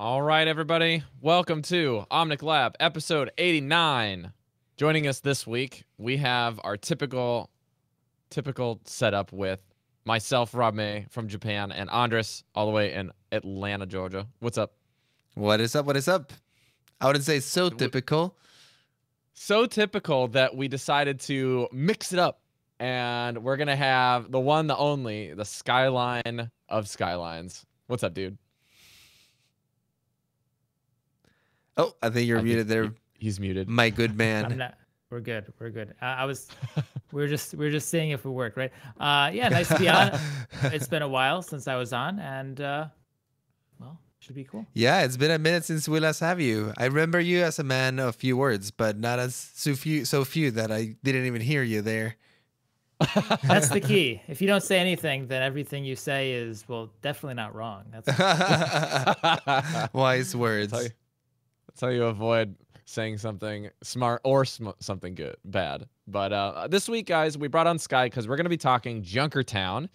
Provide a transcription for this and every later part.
All right, everybody. Welcome to Omnic Lab, episode 89. Joining us this week, we have our typical typical setup with myself, Rob May from Japan, and Andres all the way in Atlanta, Georgia. What's up? What is up? What is up? I wouldn't say so typical. So typical that we decided to mix it up and we're going to have the one, the only, the skyline of skylines. What's up, dude? Oh, I think you're I think muted there, he's muted. my good I'm man. not. We're good. We're good. I, I was. we are just. We are just seeing if it worked, right? Uh, yeah. Nice to be on. it's been a while since I was on, and uh, well, should be cool. yeah, it's been a minute since we last have you. I remember you as a man of few words, but not as so few, so few that I didn't even hear you there. That's the key. If you don't say anything, then everything you say is well, definitely not wrong. That's Wise words. That's how you avoid saying something smart or sm- something good, bad. But uh, this week, guys, we brought on Sky because we're going to be talking Junkertown.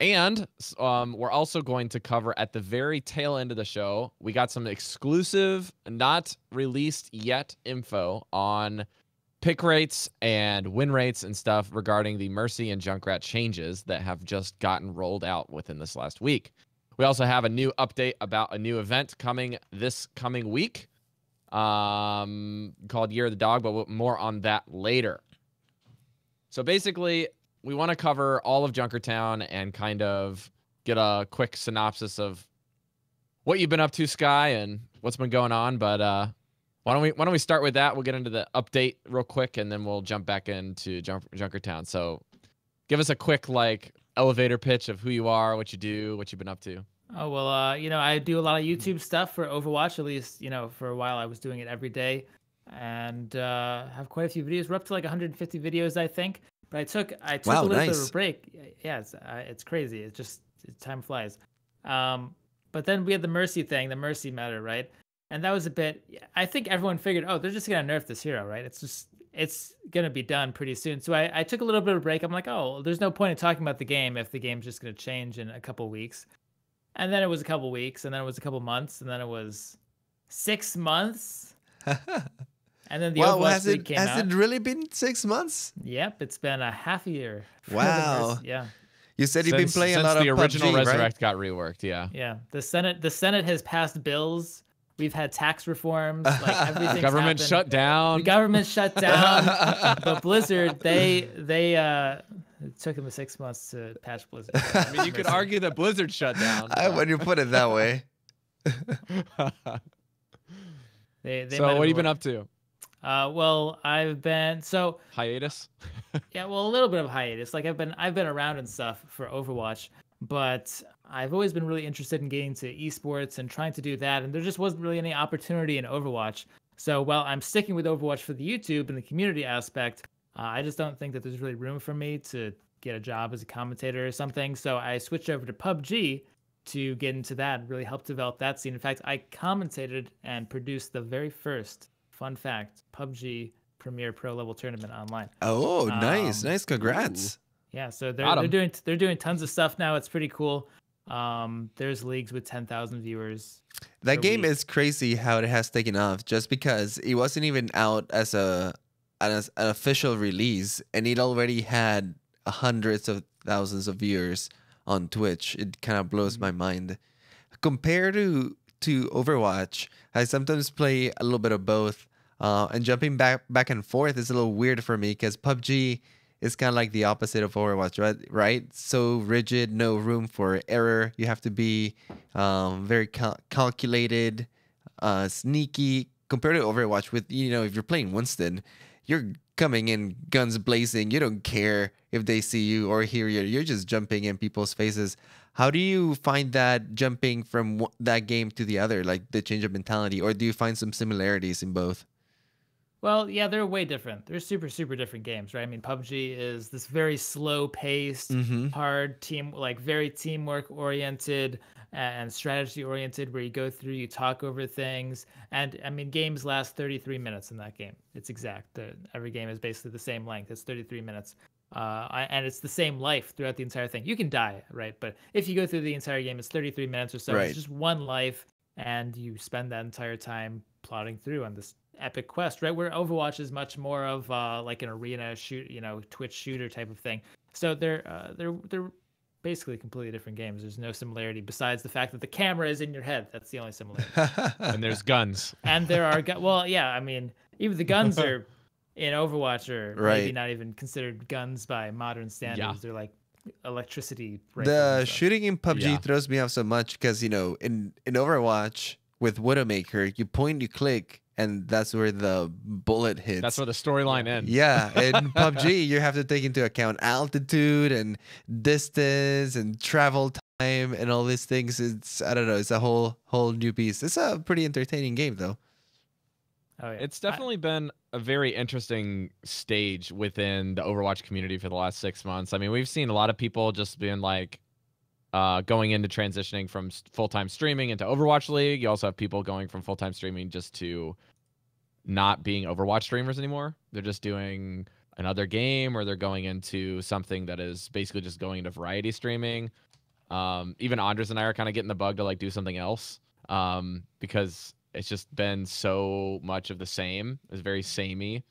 And um, we're also going to cover at the very tail end of the show, we got some exclusive, not released yet info on pick rates and win rates and stuff regarding the Mercy and Junkrat changes that have just gotten rolled out within this last week. We also have a new update about a new event coming this coming week um, called Year of the Dog, but more on that later. So basically, we want to cover all of Junkertown and kind of get a quick synopsis of what you've been up to, Sky, and what's been going on. But uh, why don't we why don't we start with that? We'll get into the update real quick, and then we'll jump back into Junk- Junkertown. So, give us a quick like elevator pitch of who you are, what you do, what you've been up to. Oh well, uh, you know, I do a lot of YouTube stuff for Overwatch. At least, you know, for a while I was doing it every day, and uh, have quite a few videos. We're up to like 150 videos, I think. But I took I took Wow, a little bit of a break. Yeah, it's uh, it's crazy. It's just it, time flies. Um, but then we had the Mercy thing, the Mercy matter, right? And that was a bit. I think everyone figured, oh, they're just gonna nerf this hero, right? It's just it's gonna be done pretty soon. So I, I took a little bit of a break. I'm like, oh, there's no point in talking about the game if the game's just gonna change in a couple weeks. And then it was a couple weeks, and then it was a couple months, and then it was six months, and then the wow, Overwatch has League it came has out. it really been six months? Yep, it's been a half a year. Wow. Mercy- Yeah, You said you've been Since- playing a since lot the of original PUBG, Resurrect right? got reworked. Yeah. yeah. The Senate, the Senate has passed bills. We've had tax reforms. Like everything. Government shut down. The government shut down. but Blizzard, they they uh, it took them six months to patch Blizzard. I mean, you could argue that Blizzard shut down. I, when you put it that way. They, they so, what have you been up to? Uh, well, I've been so Hiatus? yeah, well, a little bit of hiatus. Like I've been I've been around and stuff for Overwatch, but I've always been really interested in getting to esports and trying to do that, and there just wasn't really any opportunity in Overwatch. So while I'm sticking with Overwatch for the YouTube and the community aspect, uh, I just don't think that there's really room for me to get a job as a commentator or something. So I switched over to PUBG to get into that and really help develop that scene. In fact, I commentated and produced the very first fun fact PUBG Premier Pro level tournament online. Oh, nice, Um, nice. Congrats. Yeah, so they're they're 'em. doing they're doing tons of stuff now. It's pretty cool. Um, there's leagues with ten thousand viewers. That game week. is crazy how it has taken off just because it wasn't even out as a as an official release and it already had hundreds of thousands of viewers on Twitch. It kind of blows my mind. Compared to to Overwatch, I sometimes play a little bit of both. Uh, and jumping back back and forth is a little weird for me because PUBG is kind of like the opposite of Overwatch, right? Right? So rigid, no room for error. You have to be um, very cal- calculated, uh, sneaky, compared to Overwatch, with you know, if you're playing Winston, you're coming in guns blazing. You don't care if they see you or hear you. You're just jumping in people's faces. How do you find that jumping from that game to the other, like the change of mentality, or do you find some similarities in both? Well, yeah, they're way different. They're super, super different games, right? I mean, PUBG is this very slow paced, Mhm. hard team, like very teamwork oriented and strategy oriented, where you go through, you talk over things. And I mean, games last 33 minutes in that game. It's exact. Every game is basically the same length. It's 33 minutes. Uh, and it's the same life throughout the entire thing. You can die, right? But if you go through the entire game, it's 33 minutes or so. Right. It's just one life, and you spend that entire time plodding through on this epic quest, right? Where Overwatch is much more of uh, like an arena shoot, you know, Twitch shooter type of thing. So they're uh, they're they're basically completely different games. There's no similarity besides the fact that the camera is in your head. That's the only similarity. and there's guns. and there are gu- well, yeah, I mean, even the guns are in Overwatch are maybe not even considered guns by modern standards. They're like electricity. the shooting in PUBG Yeah. throws me off so much because you know in in Overwatch with Widowmaker, you point, you click, and that's where the bullet hits. That's where the storyline ends. Yeah, in PUBG, you have to take into account altitude and distance and travel time and all these things. It's I don't know. It's a whole whole new piece. It's a pretty entertaining game though. Oh, yeah. It's I- definitely been a very interesting stage within the Overwatch community for the last six months. I mean, we've seen a lot of people just being like uh, going into transitioning from full time streaming into Overwatch League. You also have people going from full time streaming just to not being Overwatch streamers anymore. They're just doing another game or they're going into something that is basically just going into variety streaming. Um, even Andres and I are kind of getting the bug to like do something else um, because it's just been so much of the same. It's very samey.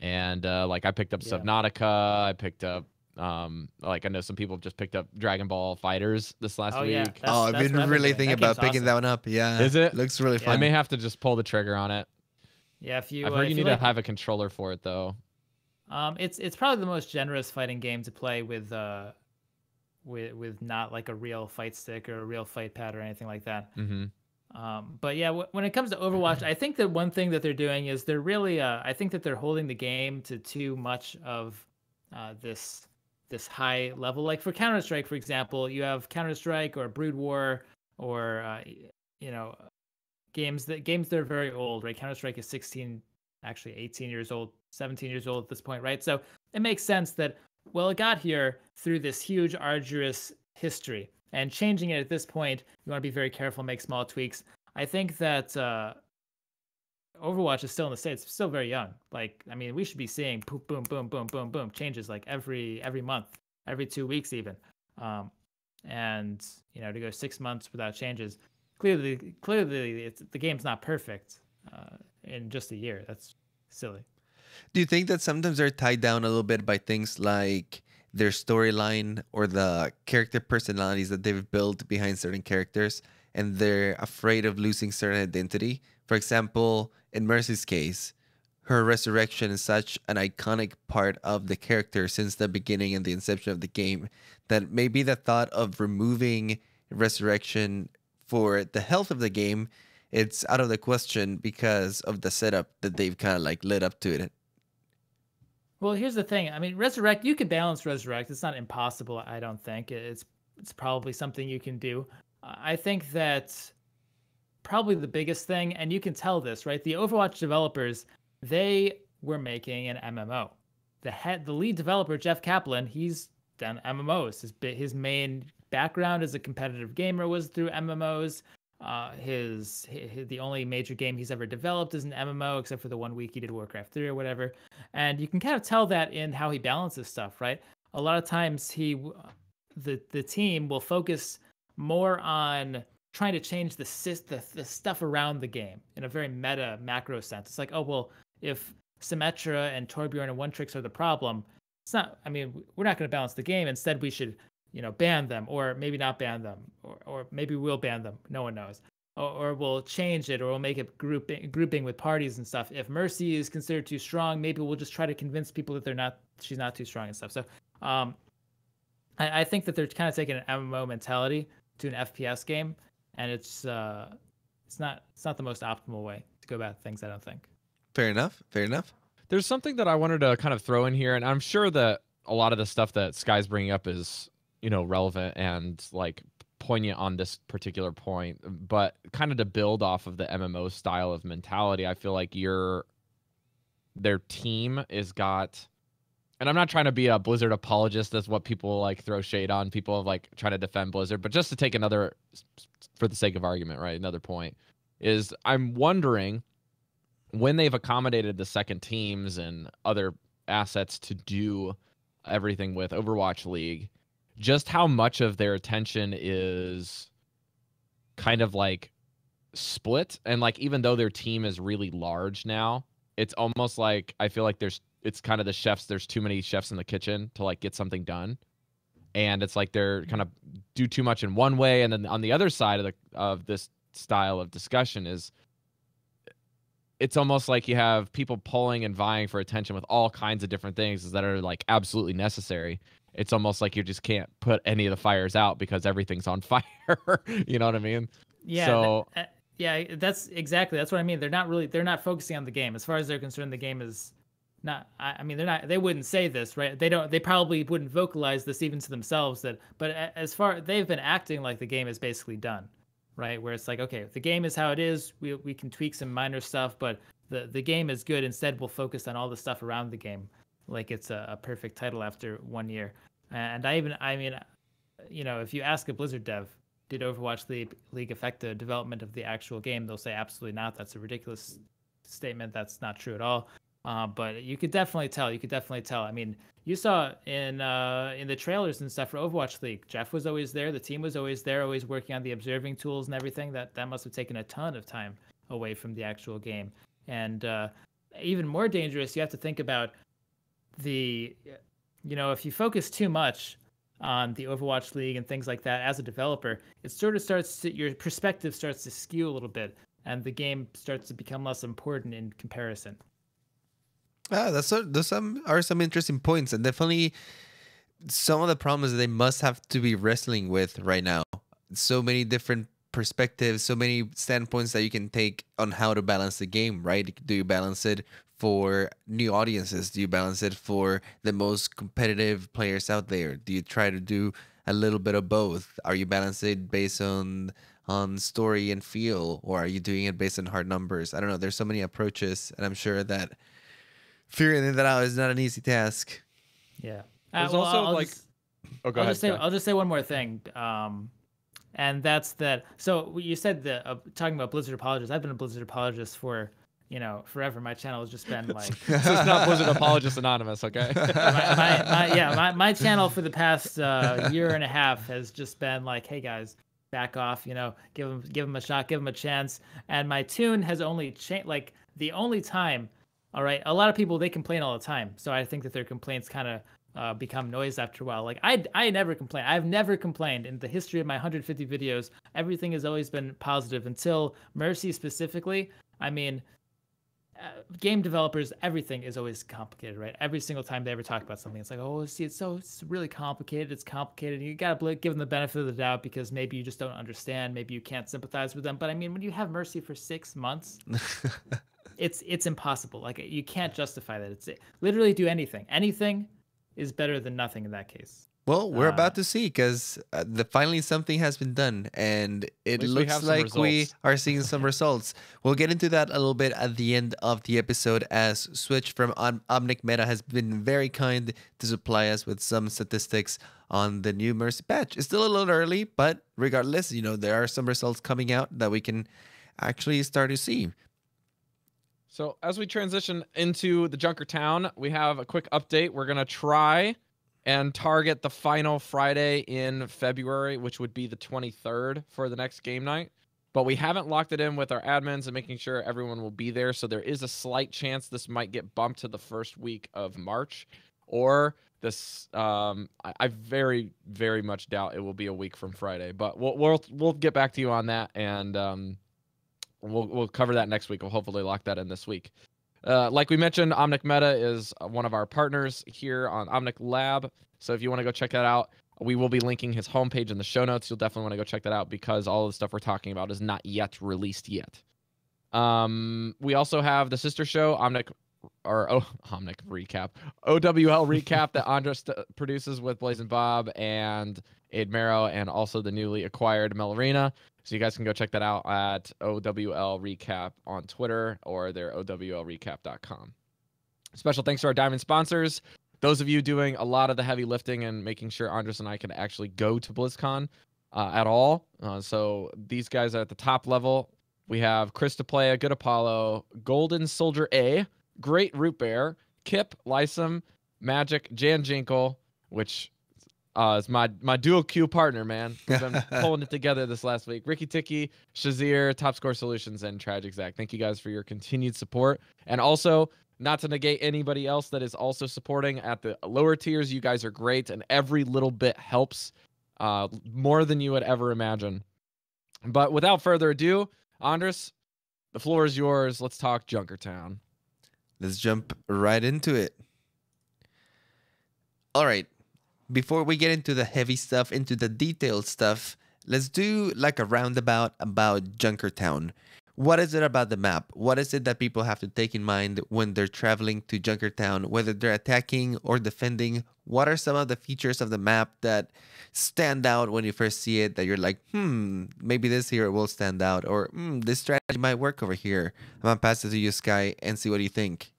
And uh, like I picked up Yeah. Subnautica. I picked up um, like I know some people have just picked up Dragon Ball FighterZ this last Oh, week. yeah. That's- oh, I've been I've been really thinking That game's about picking that one up. Yeah, Is it? Looks really Yeah. fun. I may have to just pull the trigger on it. yeah, if you I've uh, heard if you need like- to have a controller for it though. Um, it's it's probably the most generous fighting game to play with uh, with with not like a real fight stick or a real fight pad or anything like that. hmm Um, but yeah, w- when it comes to Overwatch, I think that one thing that they're doing is they're really, uh, I think that they're holding the game to too much of uh, this this high level. Like for Counter Strike, for example, you have Counter Strike or Brood War or uh, you know games that games that are very old. Right, Counter Strike is 16, actually 18 years old, 17 years old at this point. Right, so it makes sense that well, it got here through this huge, arduous history. And changing it at this point, you want to be very careful, make small tweaks. I think that uh, Overwatch is still in the states, still very young. Like, I mean, we should be seeing boom, boom, boom, boom, boom, boom changes like every every month, every two weeks even. Um, and you know, to go six months without changes, clearly, clearly, it's, the game's not perfect uh, in just a year. That's silly. Do you think that sometimes they're tied down a little bit by things like their storyline or the character personalities that they've built behind certain characters and they're afraid of losing certain identity? For example, in Mercy's case, her resurrection is such an iconic part of the character since the beginning and the inception of the game that maybe the thought of removing resurrection for the health of the game it's out of the question because of the setup that they've kind of like lit up to it Well, here's the thing. I mean, resurrect. You could balance resurrect. It's not impossible. I don't think it's it's probably something you can do. I think that probably the biggest thing, and you can tell this, right? The Overwatch developers, they were making an MMO. The head, the lead developer, Jeff Kaplan, he's done MMOs. His his main background as a competitive gamer was through MMOs. Uh, his, hi the only major game he's ever developed is an MMO, except for the one week he did Warcraft 3 or whatever. And you can kind of tell that in how he balances stuff, right? A lot of times he, the the team will focus more on trying to change the, the the stuff around the game in a very meta macro sense. It's like, oh well, if Symmetra and Torbjorn and One Tricks are the problem, it's not. I mean, we're not going to balance the game. Instead, we should, you know, ban them, or maybe not ban them, or or maybe we'll ban them. No one knows. Or, or we'll change it, or we'll make it grouping grouping with parties and stuff. If Mercy is considered too strong, maybe we'll just try to convince people that they're not. She's not too strong and stuff. So, um, I, I think that they're kind of taking an MMO mentality to an FPS game, and it's uh, it's not it's not the most optimal way to go about things. I don't think. Fair enough. Fair enough. There's something that I wanted to kind of throw in here, and I'm sure that a lot of the stuff that Sky's bringing up is, you know, relevant and like poignant on this particular point. But kind of to build off of the MMO style of mentality, I feel like your their team is got and I'm not trying to be a Blizzard apologist. That's what people like throw shade on. People like trying to defend Blizzard, but just to take another, for the sake of argument, right? Another point is I'm wondering when they've accommodated the second teams and other assets to do everything with Overwatch League, just how much of their attention is kind of like split and like even though their team is really large now it's almost like i feel like there's it's kind of the chefs there's too many chefs in the kitchen to like get something done and it's like they're kind of do too much in one way and then on the other side of the of this style of discussion is it's almost like you have people pulling and vying for attention with all kinds of different things that are like absolutely necessary it's almost like you just can't put any of the fires out because everything's on fire you know what i mean Yeah. so that- uh, yeah, that's exactly that's what I mean. They're not really they're not focusing on the game as far as they're concerned. The game is not. I, mean, they're not. They wouldn't say this, right? They don't. They probably wouldn't vocalize this even to themselves. That, but as far they've been acting like the game is basically done, right? Where it's like, okay, the game is how it is. We we can tweak some minor stuff, but the the game is good. Instead, we'll focus on all the stuff around the game, like it's a, a perfect title after one year. And I even, I mean, you know, if you ask a Blizzard dev, did Overwatch League, League affect the development of the actual game? They'll say absolutely not. That's a ridiculous statement. That's not true at all. Uh, but you could definitely tell. You could definitely tell. I mean, you saw in uh, in the trailers and stuff for Overwatch League, Jeff was always there. The team was always there, always working on the observing tools and everything. That that must have taken a ton of time away from the actual game. And uh, even more dangerous, you have to think about the, you know, if you focus too much on the Overwatch League and things like that as a developer, it sort of starts to your perspective starts to skew a little bit, and the game starts to become less important in comparison. Ah, that's so, those some are some interesting points, and definitely some of the problems they must have to be wrestling with right now. So many different perspectives, so many standpoints that you can take on how to balance the game. Right? Do you balance it for new audiences? Do you balance it for the most competitive players out there? Do you try to do a little bit of both? Are you balancing based on on story and feel, or are you doing it based on hard numbers? I don't know. There's so many approaches, and I'm sure that figuring that out is not an easy task. Yeah. There's also, like- just, oh go I'll ahead just say Sky. I'll just say one more thing. Um, and that's that. So you said that uh, talking about Blizzard apologists. I've been a Blizzard apologist for you know forever. My channel has just been like this is not blizzard apologist anonymous okay my, my, my, yeah, my, my channel for the past uh, year and a half has just been like, hey guys, back off, you know, give them give them a shot, give them a chance. And my tune has only changed. Like the only time, all right, a lot of people they complain all the time, so I think that their complaints kind of uh, become noise after a while. Like I I never complain. I've never complained in the history of my 150 videos. Everything has always been positive until Mercy specifically. I mean, uh, game developers, everything is always complicated, right? Every single time they ever talk about something, it's like, oh, see, it's so it's really complicated. It's complicated. You gotta give them the benefit of the doubt because maybe you just don't understand. Maybe you can't sympathize with them. But I mean, when you have Mercy for six months, it's it's impossible. Like you can't justify that. It's literally do anything. Anything is better than nothing in that case. Well, we're Uh, about to see because uh, the finally something has been done, and it least we looks have like we are seeing some results. We'll get into that a little bit at the end of the episode, as Switch from Om- Omnic Meta has been very kind to supply us with some statistics on the new Mercy patch. It's still a little early, but regardless, you know there are some results coming out that we can actually start to see. So as we transition into the Junkertown, we have a quick update. We're gonna try and target the final Friday in February, which would be the 23rd for the next game night. But we haven't locked it in with our admins and making sure everyone will be there. So there is a slight chance this might get bumped to the first week of March, or this. Um, I, I very, very much doubt it will be a week from Friday. But we'll we'll we'll get back to you on that and. Um, We'll we'll cover that next week. We'll hopefully lock that in this week. Uh, like we mentioned, Omnic Meta is uh, one of our partners here on Omnic Lab. So if you want to go check that out, we will be linking his homepage in the show notes. You'll definitely want to go check that out because all the stuff we're talking about is not yet released yet. Um, we also have the sister show, Omnic or oh, Omnic recap, OWL recap that Andres produces with Blaze and Bob and Aid Marrow, and also the newly acquired Melarena. So you guys can go check that out at OWL recap on Twitter or their OWLrecap.com. Special thanks to our diamond sponsors. Those of you doing a lot of the heavy lifting and making sure Andres and I can actually go to BlizzCon uh, at all. Uh, so these guys are at the top level. We have Chris Play, a Good Apollo, Golden Soldier A, Great Root Bear, Kip, Lysum, Magic, Jan Jinkle, which uh, is my my duo queue partner, man. Been pulling it together this last week. Ricky Tiki, Shazir, Top Score Solutions, and Tragic Zach. Thank you guys for your continued support. And also, not to negate anybody else that is also supporting at the lower tiers. You guys are great, and every little bit helps uh, more than you would ever imagine. But without further ado, Andres, the floor is yours. Let's talk Junkertown. Let's jump right into it. All right. Before we get into the heavy stuff, into the detailed stuff, let's do like a roundabout about Junkertown. What is it about the map? What is it that people have to take in mind when they're traveling to Junkertown, whether they're attacking or defending? What are some of the features of the map that stand out when you first see it that you're like, hmm, maybe this here will stand out, or hmm, this strategy might work over here? I'm gonna pass it to you, Sky, and see what you think.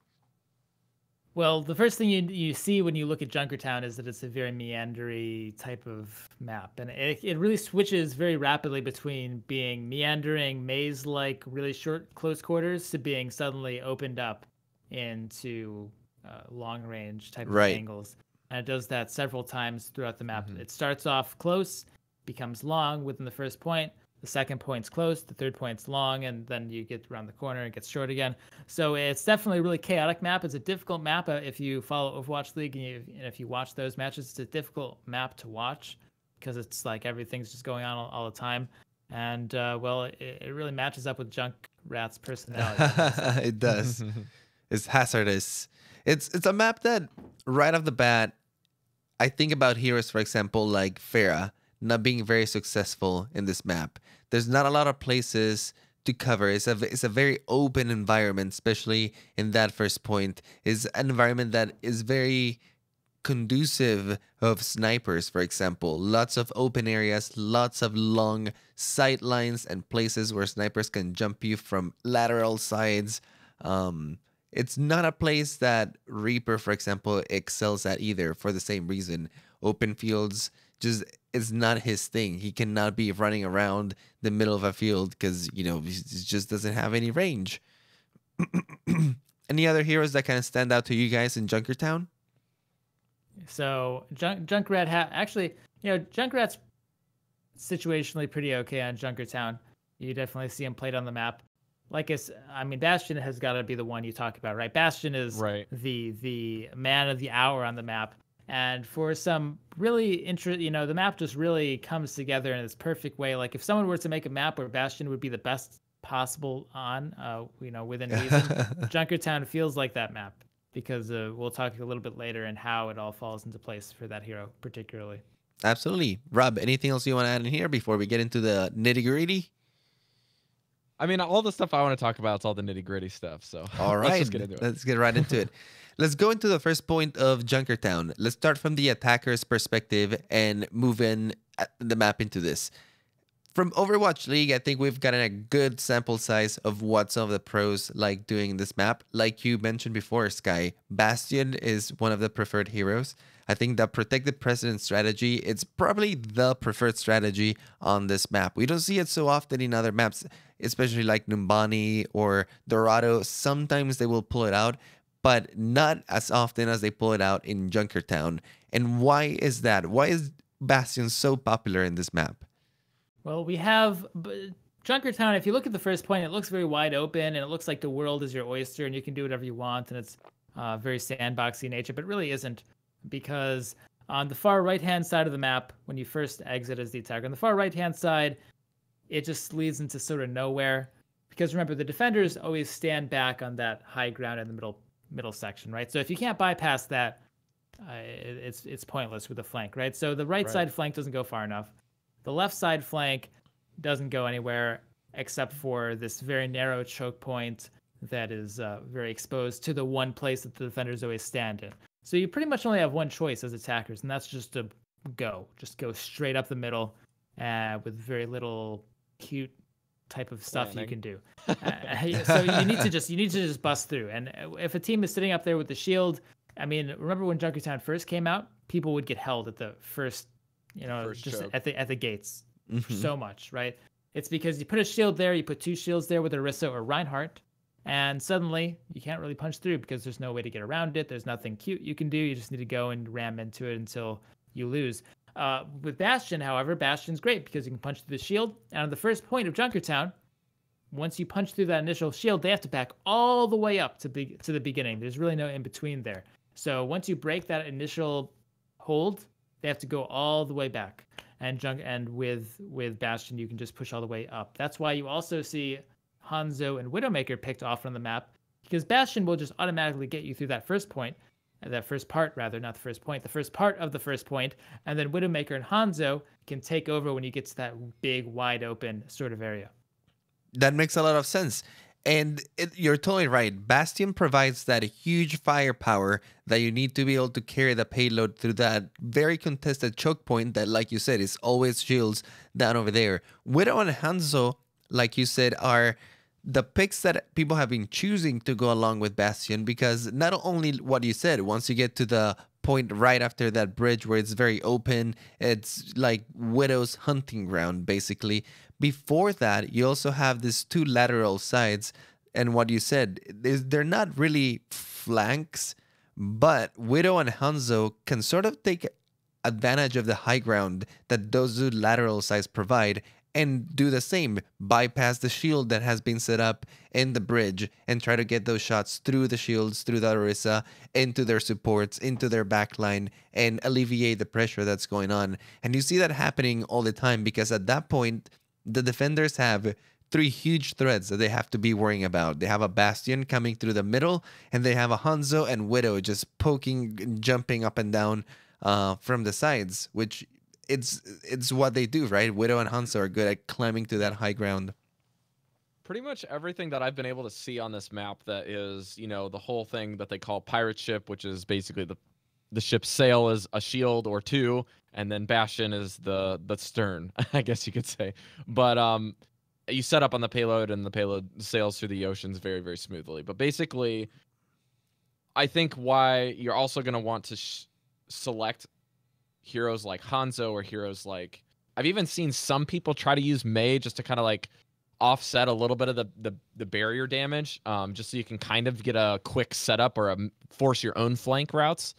Well, the first thing you you see when you look at Junkertown is that it's a very meandery type of map, and it it really switches very rapidly between being meandering maze-like, really short close quarters to being suddenly opened up into uh, long-range type Right. of angles. And it does that several times throughout the map. Mhm. It starts off close, becomes long within the first point. The second point's close, the third point's long, and then you get around the corner and it gets short again. So it's definitely a really chaotic map. It's a difficult map uh, if you follow Overwatch League and, you, and if you watch those matches. It's a difficult map to watch because it's like everything's just going on all, all the time. And uh, well, it, it really matches up with Junkrat's personality. it does. It's hazardous. It's it's a map that right off the bat, I think about heroes, for example, like Farah, not being very successful in this map. There's not a lot of places to cover. It's a it's a very open environment, especially in that first point. Is an environment that is very conducive of snipers, for example. Lots of open areas, lots of long sight lines and places where snipers can jump you from lateral sides. Um, it's not a place that Reaper, for example, excels at either for the same reason. Open fields just is not his thing. He cannot be running around the middle of a field because, you know, he he just doesn't have any range. any other heroes that kind of stand out to you guys in Junkertown? So Junk, Junkrat ha- actually, you know, Junkrat's situationally pretty okay on Junkertown. You definitely see him played on the map. Like it's, I mean, Bastion has got to be the one you talk about, right? Bastion is Right. the the man of the hour on the map, and for some really interest, you know, the map just really comes together in this perfect way. Like if someone were to make a map where Bastion would be the best possible on, uh, you know, within reason, Junkertown feels like that map because uh, we'll talk a little bit later and how it all falls into place for that hero particularly. Absolutely. Rob, anything else you want to add in here before we get into the nitty gritty? I mean, all the stuff I want to talk about is all the nitty gritty stuff. So All right, let's just get into it. Let's get right into it. Let's go into the first point of Junkertown. Let's start from the attacker's perspective and move in uh, the map into this. From Overwatch League, I think we've gotten a good sample size of what some of the pros like doing in this map. Like you mentioned before, Sky, Bastion is one of the preferred heroes. I think the protected president strategy, it's probably the preferred strategy on this map. We don't see it so often in other maps, especially like Numbani or Dorado. Sometimes they will pull it out, but not as often as they pull it out in Junkertown. And why is that? Why is Bastion so popular in this map? Well, we have Junkertown. If you look at the first point, it looks very wide open and it looks like the world is your oyster and you can do whatever you want and it's uh, very sandboxy nature, but really isn't because on the far right hand side of the map, when you first exit as the attacker, on the far right hand side, it just leads into sort of nowhere. Because remember, the defenders always stand back on that high ground in the middle middle section, right? So if you can't bypass that, uh, it- it's it's pointless with the flank, right? So the right, Right. side flank doesn't go far enough. The left side flank doesn't go anywhere. except for this very narrow choke point that is uh, very exposed to the one place that the defenders always stand in. So you pretty much only have one choice as attackers, and that's just to go, just go straight up the middle, uh, with very little cute type of stuff Planning. you can do. Uh, so you need to just you need to just bust through. And if a team is sitting up there with the shield, I mean, remember when Junkertown first came out? People would get held at the first, you know, First just at the at the gates Mhm. so much, right? It's because you put a shield there, you put two shields there with Orisa or Reinhardt, and suddenly you can't really punch through because there's no way to get around it. There's nothing cute you can do. You just need to go and ram into it until you lose. Uh, with Bastion, however, Bastion's great because you can punch through the shield. And on the first point of Junkertown, once you punch through that initial shield, they have to back all the way up to be, to the beginning. There's really no in between there. So once you break that initial hold, they have to go all the way back. And junk and with with Bastion, you can just push all the way up. That's why you also see Hanzo and Widowmaker picked off from the map because Bastion will just automatically get you through that first point, that first part rather, not the first point, the first part of the first point, and then Widowmaker and Hanzo can take over when you get to that big, wide open sort of area. That makes a lot of sense. And it, you're totally right. Bastion provides that huge firepower that you need to be able to carry the payload through that very contested choke point that, like you said, is always shields down over there. Widow and Hanzo, like you said, are the picks that people have been choosing to go along with Bastion because not only what you said, once you get to the point right after that bridge where it's very open, it's like Widow's hunting ground, basically. Before that, you also have these two lateral sides. And what you said, is they're not really flanks, but Widow and Hanzo can sort of take advantage of the high ground that those two lateral sides provide and do the same bypass the shield that has been set up in the bridge and try to get those shots through the shields through the Orisa into their supports into their backline and alleviate the pressure that's going on and you see that happening all the time because at that point the defenders have three huge threads that they have to be worrying about. They have a Bastion coming through the middle, and they have a Hanzo and Widow just poking, and jumping up and down uh, from the sides, which it's it's what they do, right? Widow and Hanzo are good at climbing to that high ground. pretty much everything that I've been able to see on this map that is, you know, the whole thing that they call pirate ship, which is basically the the ship's sail is a shield or two, and then Bastion is the the stern, I guess you could say. But um you set up on the payload and the payload sails through the oceans very, very smoothly. But basically, I think why you're also going to want to select heroes like Hanzo or heroes like I've even seen some people try to use Mei just to kind of like offset a little bit of the the, the barrier damage, um, just so you can kind of get a quick setup or a, force your own flank routes.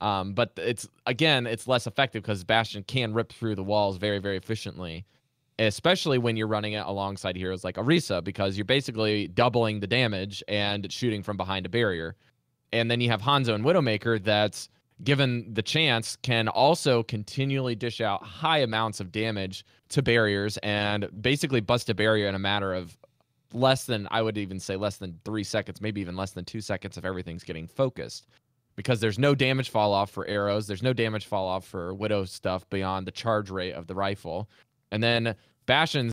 Um, but it's again, it's less effective because Bastion can rip through the walls very, very efficiently, especially when you're running it alongside heroes like Orisa, because you're basically doubling the damage and shooting from behind a barrier. And then you have Hanzo and Widowmaker that's given the chance can also continually dish out high amounts of damage to barriers and basically bust a barrier in a matter of less than I would even say less than three seconds, maybe even less than two seconds if everything's getting focused. Because there's no damage fall off for arrows, there's no damage fall off for widow stuff beyond the charge rate of the rifle. And then Bastion's